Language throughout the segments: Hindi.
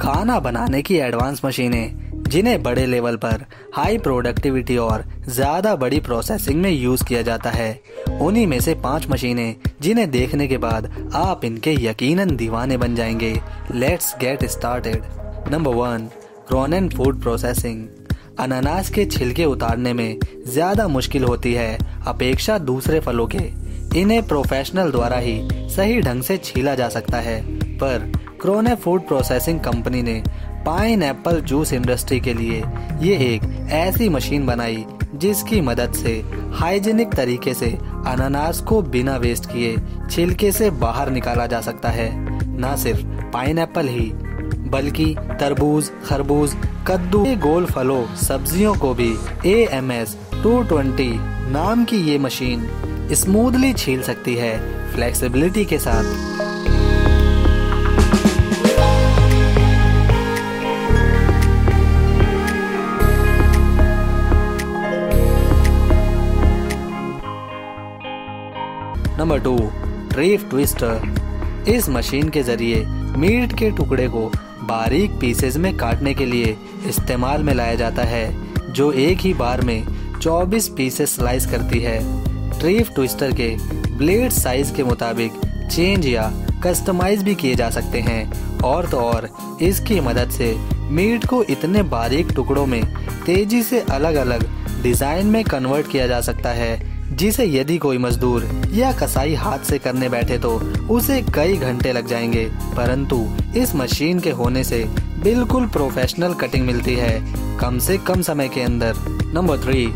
खाना बनाने की एडवांस मशीनें, जिन्हें बड़े लेवल पर हाई प्रोडक्टिविटी और ज़्यादा बड़ी प्रोसेसिंग में यूज़ किया जाता है। उन्हीं में से पाँच मशीनें, जिन्हें देखने के बाद आप इनके यकीनन दीवाने बन जाएँगे। Let's get started number one Kronen food processing अनानास के छिलके उतारने में ज़्यादा मुश्किल होती है अपेक्षा दूसरे फलों के। इन्हें प्रोफेशनल द्वारा ही सही ढंग से छीला जा सकता है, पर क्रोने फ़ूड प्रोसेसिंग कंपनी ने पाइन एप्पल जूस इंडस्ट्री के लिए ये एक ऐसी मशीन बनाई, जिसकी मदद से हाइजेनिक तरीके से अनानास को बिना वेस्ट किए छिलके से बाहर निकाला जा सकता है। न सिर्फ़ पाइन एप्पल ही, बल्कि तरबूज, खरबूज, कद्दू, गोल फलों, सब्जियों को भी A M S two twenty नाम की ये मशीन स्मूथली छील सकती है फ्लेक्सिबिलिटी के साथ। नंबर टू ट्रीफ ट्विस्टर इस मशीन के ज़रिए मीट के टुकड़े को बारीक पीसेस में काटने के लिए इस्तेमाल में लाया जाता है, जो एक ही बार में 24 पीसेस स्लाइस करती है। ट्रीफ ट्विस्टर के ब्लेड साइज़ के मुताबिक चेंज या कस्टमाइज भी किए जा सकते हैं, और तो और इसकी मदद से मीट को इतने बारीक टुकड़ों में तेज़ी से अलग अलग डिज़ाइन में कन्वर्ट किया जा सकता है जिसे यदि कोई मजदूर या कसाई हाथ से करने बैठे तो उसे कई घंटे लग जाएँगे। परंतु इस मशीन के होने से बिल्कुल प्रोफेशनल कटिंग मिलती है, कम से कम समय के अंदर। Number three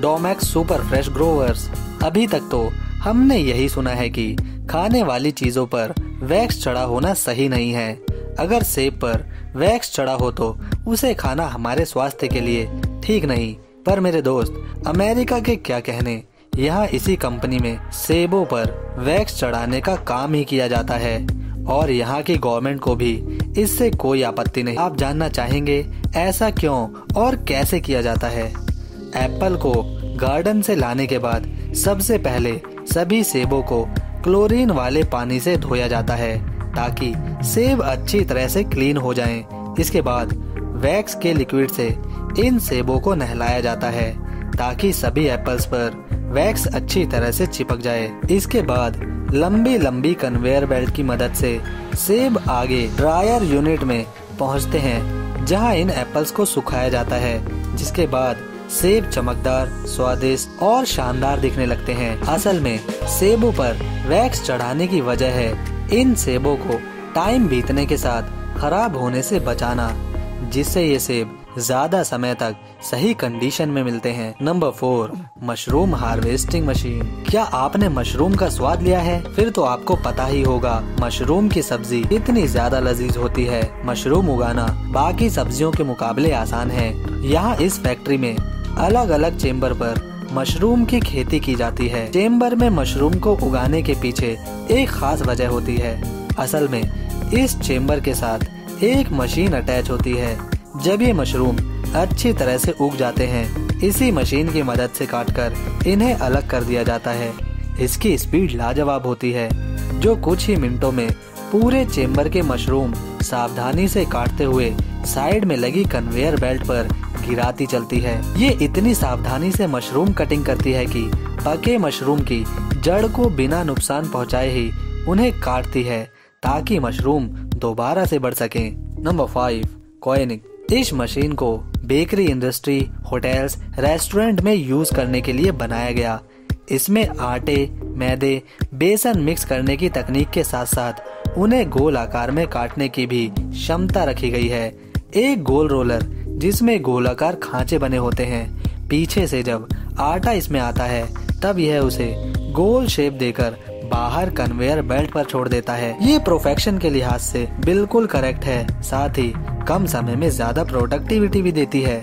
Domax super fresh growers. अभी तक तो हमने यही सुना है कि खाने वाली चीज़ों पर वैक्स चढ़ा होना सही नहीं है। अगर सेब पर वैक्स चढ़ा हो तो उसे खाना हमारे स्वास्थ्य के लिए ठीक नहीं। पर मेरे दोस्त, अमेरिका के क्या कहने? यहाँ इसी कंपनी में सेबों पर वैक्स चढ़ाने का काम ही किया जाता है। और यहाँ की गवर्नमेंट को भी इससे कोई आपत्ति नहीं। आप जानना चाहेंगे, ऐसा क्यों और कैसे किया जाता है? एप्पल को गार्डन से लाने के बाद सबसे पहले सभी सेबों को क्लोरीन वाले पानी से धोया जाता है, ताकि सेब अच्छी तरह से क्लीन हो जाएँ। इसके बाद वैक्स के लिक्विड से इन सेबों को नहलाया जाता है, ताकि सभी एप्पल्स पर वैक्स अच्छी तरह से चिपक जाए। इसके बाद लंबी लंबी कन्वेयर बेल्ट की मदद से सेब आगे ड्रायर यूनिट में पहुँचते हैं, जहाँ इन एप्पल्स को सुखाया जाता है, जिसके बाद सेब चमकदार, स्वादिष्ट और शानदार दिखने लगते हैं। असल में सेबों पर वैक्स चढ़ाने की वजह है इन सेबों को टाइम बीतने के साथ खराब होने से बचाना, जिससे ये सेब ज़्यादा समय तक सही कंडीशन में मिलते हैं। Number four mushroom harvesting machine क्या आपने मशरूम का स्वाद लिया है? फिर तो आपको पता ही होगा मशरूम की सब्ज़ी इतनी ज़्यादा लजीज होती है। मशरूम उगाना बाकी सब्जियों के मुकाबले आसान है। यहाँ इस फैक्ट्री में अलग अलग चेम्बर पर मशरूम की खेती की जाती है। चेम्बर में मशरूम को उगाने के पीछे एक खास वजह होती है। असल में इस चेम्बर के साथ एक मशीन अटैच होती है। जब ये मशरूम अच्छी तरह से उग जाते हैं, इसी मशीन की मदद से काटकर इन्हें अलग कर दिया जाता है। इसकी स्पीड लाजवाब होती है, जो कुछ ही मिनटों में पूरे चेम्बर के मशरूम सावधानी से काटते हुए साइड में लगी कन्वेयर बेल्ट पर गिराती चलती है। ये इतनी सावधानी से मशरूम कटिंग करती है कि पके मशरूम की जड़ को बिना नुकसान पहुँचाए ही उन्हें काटती है, ताकि मशरूम दोबारा से बढ़ सके। नंबर फाइव कोयनिक इस मशीन को बेकरी इंडस्ट्री, होटल्स, रेस्टोरेंट में यूज़ करने के लिए बनाया गया। इसमें आटे, मैदे, बेसन मिक्स करने की तकनीक के साथ साथ उन्हें गोल आकार में काटने की भी क्षमता रखी गई है। एक गोल रोलर, जिसमें गोलाकार खांचे बने होते हैं। पीछे से जब आटा इसमें आता है, तब यह उसे गोल शेप देकर बाहर कन्वेयर बेल्ट पर छोड़ देता है। ये प्रोफेक्शन के लिहाज से बिल्कुल करेक्ट है। साथ ही कम समय में ज़्यादा प्रोडक्टिविटी भी देती है।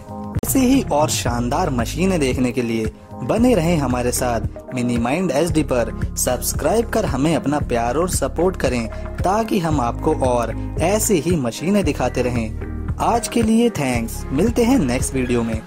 ऐसे ही और शानदार मशीनें देखने के लिए बने रहे हमारे साथ मिनी माइंड एच डी पर। सब्सक्राइब कर हमें अपना प्यार और सपोर्ट करें, ताकि हम आपको और ऐसी ही मशीनें दिखाते रहें। आज के लिए थैंक्स मिलते हैं नेक्स्ट वीडियो में।